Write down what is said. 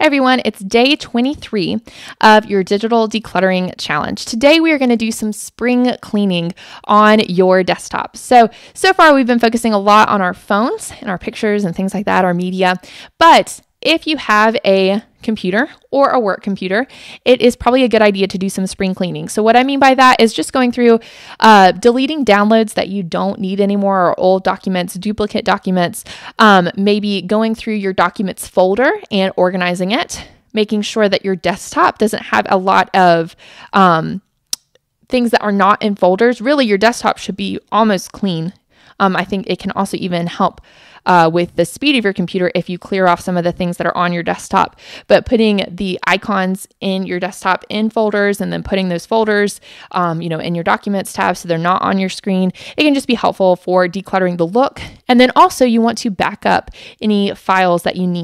everyone, it's day 23 of your digital decluttering challenge. Today we are going to do some spring cleaning on your desktop. So, so far we've been focusing a lot on our phones and our pictures and things like that, our media. But if you have a computer or a work computer, it is probably a good idea to do some spring cleaning. So, what I mean by that is just going through uh, deleting downloads that you don't need anymore or old documents, duplicate documents, um, maybe going through your documents folder and organizing it, making sure that your desktop doesn't have a lot of um, things that are not in folders. Really, your desktop should be almost clean. Um, I think it can also even help uh, with the speed of your computer if you clear off some of the things that are on your desktop. But putting the icons in your desktop in folders and then putting those folders, um, you know, in your documents tab so they're not on your screen, it can just be helpful for decluttering the look. And then also you want to back up any files that you need